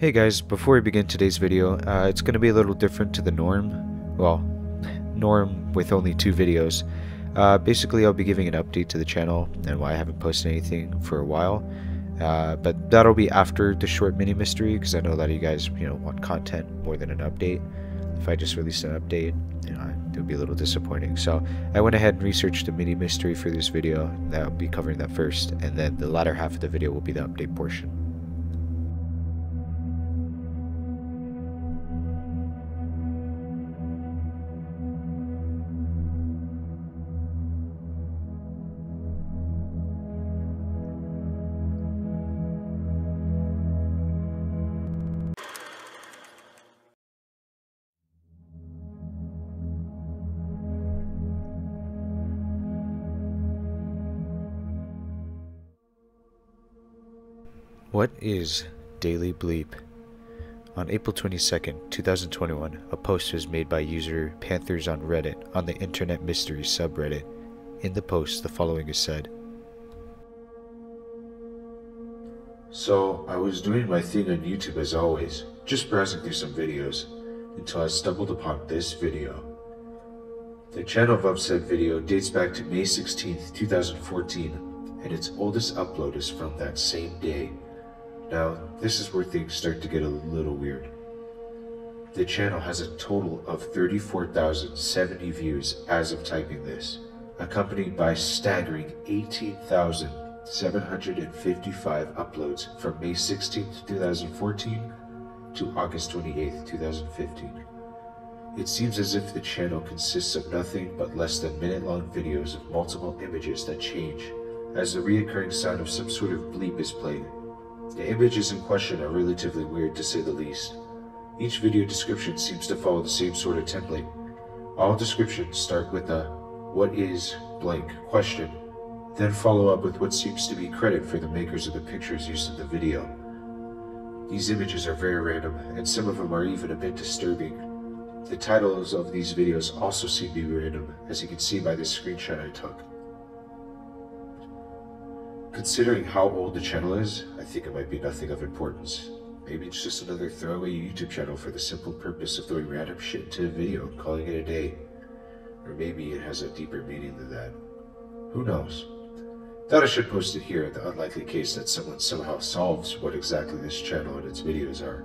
Hey guys, before we begin today's video, uh, it's going to be a little different to the norm. Well, norm with only two videos. Uh, basically, I'll be giving an update to the channel and why I haven't posted anything for a while. Uh, but that'll be after the short mini mystery because I know a lot of you guys, you know, want content more than an update. If I just released an update, you know, it would be a little disappointing. So I went ahead and researched the mini mystery for this video. I'll be covering that first, and then the latter half of the video will be the update portion. What is Daily Bleep? On April 22nd, 2021, a post was made by user Panthers on Reddit on the Internet Mystery subreddit. In the post, the following is said So, I was doing my thing on YouTube as always, just browsing through some videos, until I stumbled upon this video. The channel of upset video dates back to May 16th, 2014, and its oldest upload is from that same day. Now, this is where things start to get a little weird. The channel has a total of 34,070 views as of typing this, accompanied by staggering 18,755 uploads from May 16, 2014 to August 28, 2015. It seems as if the channel consists of nothing but less than minute-long videos of multiple images that change, as the reoccurring sound of some sort of bleep is played. The images in question are relatively weird to say the least. Each video description seems to follow the same sort of template. All descriptions start with a what is blank question, then follow up with what seems to be credit for the makers of the pictures used in the video. These images are very random, and some of them are even a bit disturbing. The titles of these videos also seem to be random, as you can see by this screenshot I took. Considering how old the channel is, I think it might be nothing of importance. Maybe it's just another throwaway YouTube channel for the simple purpose of throwing random shit into a video and calling it a day. Or maybe it has a deeper meaning than that. Who knows? Thought I should post it here in the unlikely case that someone somehow solves what exactly this channel and its videos are.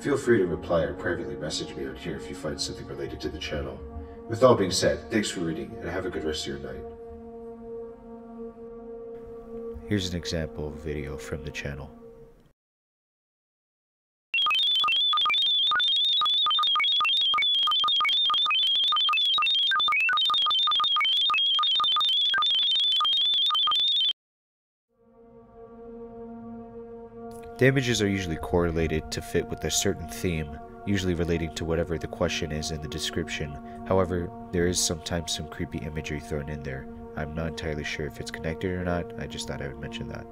Feel free to reply or privately message me on here if you find something related to the channel. With all being said, thanks for reading and have a good rest of your night. Here's an example video from the channel. The images are usually correlated to fit with a certain theme, usually relating to whatever the question is in the description. However, there is sometimes some creepy imagery thrown in there. I'm not entirely sure if it's connected or not, I just thought I would mention that.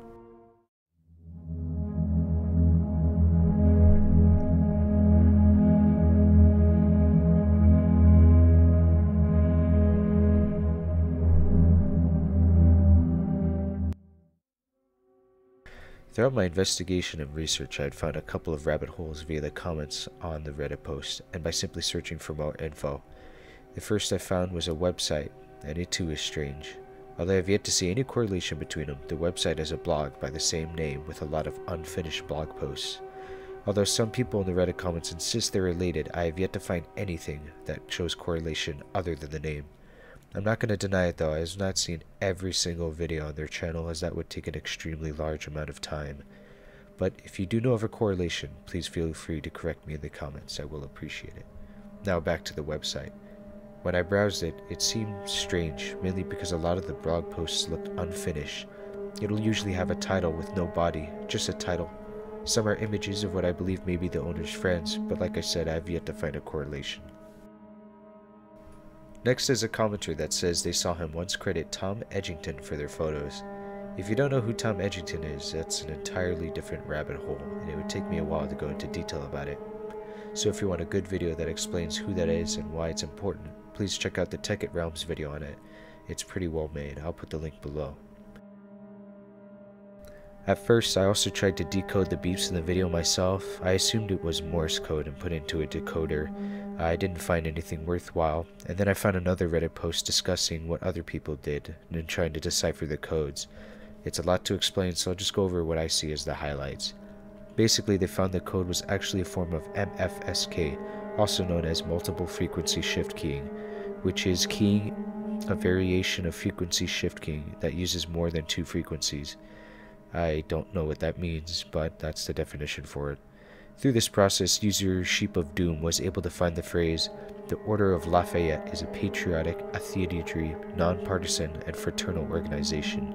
Throughout my investigation and research, I had found a couple of rabbit holes via the comments on the Reddit post, and by simply searching for more info. The first I found was a website, and it too is strange. Although I have yet to see any correlation between them, the website has a blog by the same name with a lot of unfinished blog posts. Although some people in the Reddit comments insist they're related, I have yet to find anything that shows correlation other than the name. I'm not going to deny it though, I have not seen every single video on their channel as that would take an extremely large amount of time. But if you do know of a correlation, please feel free to correct me in the comments, I will appreciate it. Now back to the website. When I browsed it, it seemed strange, mainly because a lot of the blog posts looked unfinished. It'll usually have a title with no body, just a title. Some are images of what I believe may be the owner's friends, but like I said, I have yet to find a correlation. Next is a commenter that says they saw him once credit Tom Edgington for their photos. If you don't know who Tom Edgington is, that's an entirely different rabbit hole, and it would take me a while to go into detail about it. So if you want a good video that explains who that is and why it's important, please check out the Tekkit Realms video on it. It's pretty well made. I'll put the link below. At first, I also tried to decode the beeps in the video myself. I assumed it was Morse code and put into a decoder. I didn't find anything worthwhile, and then I found another Reddit post discussing what other people did and trying to decipher the codes. It's a lot to explain, so I'll just go over what I see as the highlights. Basically, they found the code was actually a form of MFSK, also known as multiple frequency shift keying, which is keying a variation of frequency shift keying that uses more than two frequencies. I don't know what that means, but that's the definition for it. Through this process, user Sheep of Doom was able to find the phrase, The Order of Lafayette is a patriotic, affiliatory, nonpartisan, and fraternal organization.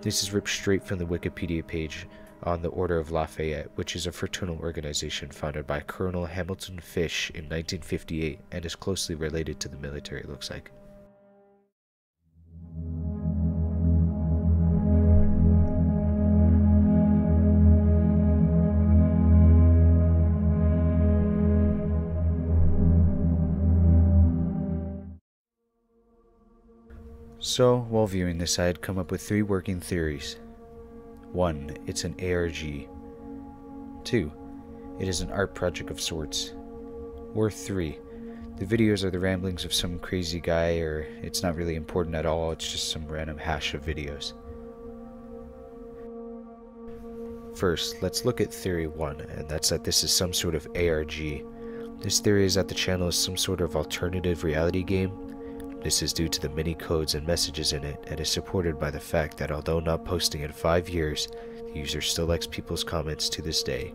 This is ripped straight from the Wikipedia page on the Order of Lafayette, which is a fraternal organization founded by Colonel Hamilton Fish in 1958 and is closely related to the military, it looks like. So, while viewing this, I had come up with three working theories. 1. It's an ARG. 2. It is an art project of sorts. Or 3. The videos are the ramblings of some crazy guy, or it's not really important at all, it's just some random hash of videos. First, let's look at theory 1, and that's that this is some sort of ARG. This theory is that the channel is some sort of alternative reality game this is due to the many codes and messages in it and is supported by the fact that although not posting in 5 years, the user still likes people's comments to this day.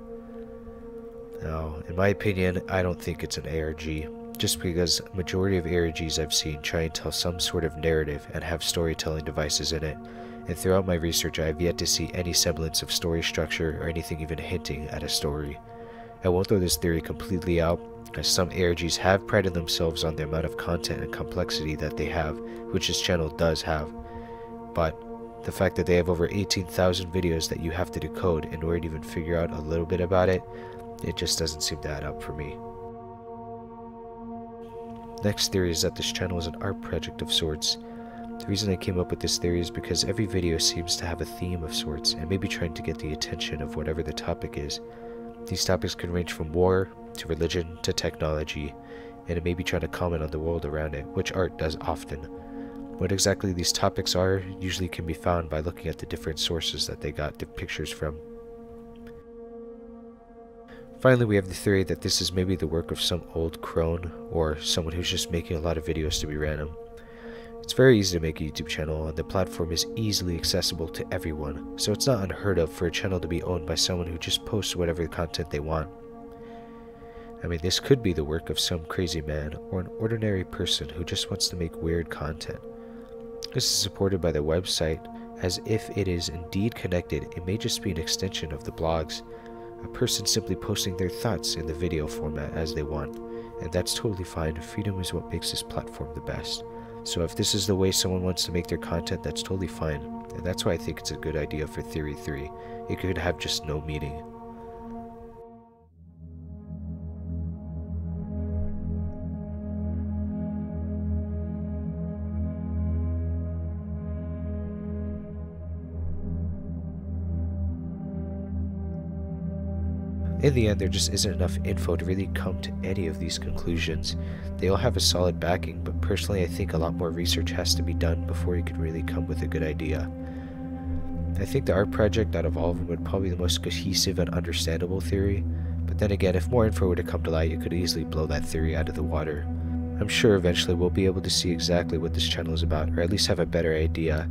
Now, in my opinion, I don't think it's an ARG, just because majority of ARGs I've seen try and tell some sort of narrative and have storytelling devices in it, and throughout my research I have yet to see any semblance of story structure or anything even hinting at a story. I won't throw this theory completely out, as some ARGs have prided themselves on the amount of content and complexity that they have, which this channel does have. But the fact that they have over 18,000 videos that you have to decode in order to even figure out a little bit about it, it just doesn't seem to add up for me. Next theory is that this channel is an art project of sorts. The reason I came up with this theory is because every video seems to have a theme of sorts and maybe trying to get the attention of whatever the topic is. These topics can range from war, to religion, to technology, and it may be trying to comment on the world around it, which art does often. What exactly these topics are usually can be found by looking at the different sources that they got the pictures from. Finally, we have the theory that this is maybe the work of some old crone, or someone who's just making a lot of videos to be random. It's very easy to make a YouTube channel, and the platform is easily accessible to everyone, so it's not unheard of for a channel to be owned by someone who just posts whatever content they want. I mean, this could be the work of some crazy man or an ordinary person who just wants to make weird content. This is supported by the website, as if it is indeed connected, it may just be an extension of the blogs. A person simply posting their thoughts in the video format as they want, and that's totally fine. Freedom is what makes this platform the best. So if this is the way someone wants to make their content, that's totally fine. And that's why I think it's a good idea for Theory 3. It could have just no meaning. In the end, there just isn't enough info to really come to any of these conclusions. They all have a solid backing, but personally I think a lot more research has to be done before you can really come with a good idea. I think the art project out of all of them would probably be the most cohesive and understandable theory, but then again, if more info were to come to light, you could easily blow that theory out of the water. I'm sure eventually we'll be able to see exactly what this channel is about, or at least have a better idea,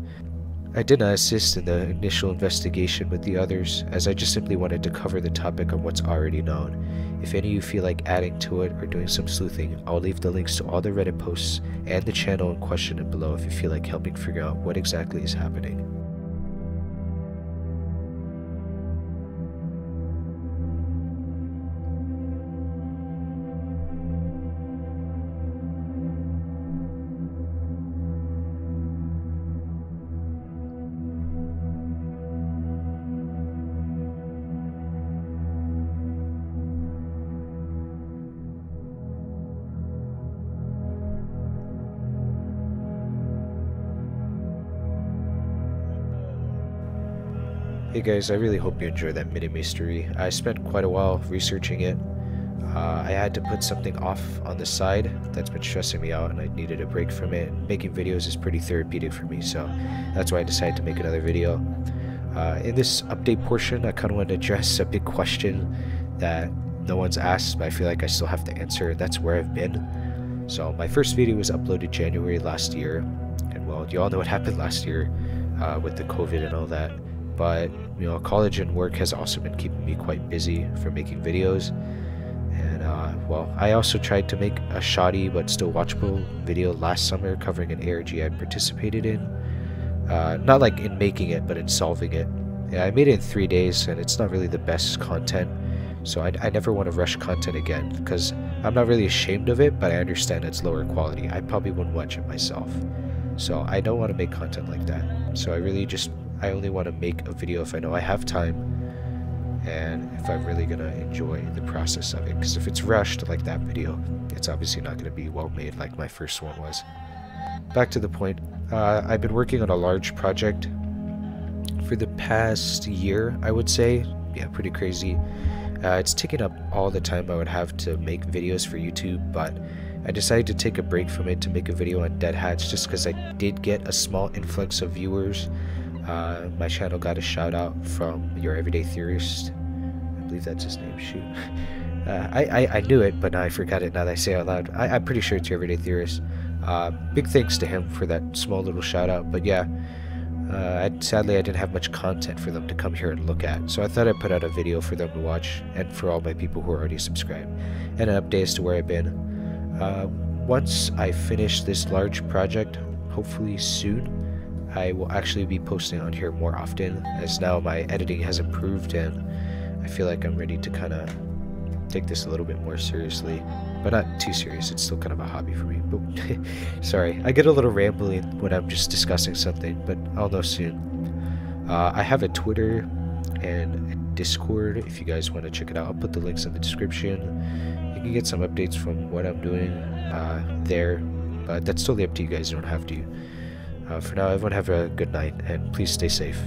I did not assist in the initial investigation with the others, as I just simply wanted to cover the topic on what's already known. If any of you feel like adding to it or doing some sleuthing, I'll leave the links to all the Reddit posts and the channel in question below if you feel like helping figure out what exactly is happening. Hey guys, I really hope you enjoyed that mini mystery. I spent quite a while researching it. Uh, I had to put something off on the side that's been stressing me out and I needed a break from it. Making videos is pretty therapeutic for me, so that's why I decided to make another video. Uh, in this update portion, I kind of want to address a big question that no one's asked, but I feel like I still have to answer. That's where I've been. So my first video was uploaded January last year, and well, you all know what happened last year uh, with the COVID and all that but you know college and work has also been keeping me quite busy for making videos. And uh, well i also tried to make a shoddy but still watchable video last summer covering an arg i participated in. Uh, not like in making it but in solving it. Yeah, i made it in three days and it's not really the best content. So I, I never want to rush content again because i'm not really ashamed of it but i understand it's lower quality. I probably wouldn't watch it myself. So i don't want to make content like that. So i really just I only want to make a video if I know I have time and if I'm really gonna enjoy the process of it. Because if it's rushed like that video, it's obviously not gonna be well made like my first one was. Back to the point, uh, I've been working on a large project for the past year, I would say. Yeah, pretty crazy. Uh, it's taking up all the time I would have to make videos for YouTube, but I decided to take a break from it to make a video on DeadHatz just because I did get a small influx of viewers uh, my channel got a shout out from your everyday theorist. I believe that's his name. Shoot. Uh, I, I, I knew it, but now I forgot it now that I say it out loud. I, am pretty sure it's your everyday theorist. Uh, big thanks to him for that small little shout out. But yeah, uh, I, sadly I didn't have much content for them to come here and look at. So I thought I'd put out a video for them to watch and for all my people who are already subscribed. And an update as to where I've been. Uh, once I finish this large project, hopefully soon, I will actually be posting on here more often as now my editing has improved and I feel like I'm ready to kind of take this a little bit more seriously. But not too serious it's still kind of a hobby for me. But sorry I get a little rambling when I'm just discussing something but I'll know soon. Uh, I have a Twitter and a Discord if you guys want to check it out. I'll put the links in the description. You can get some updates from what I'm doing uh, there but that's totally up to you guys. You don't have to uh, for now, everyone have a good night and please stay safe.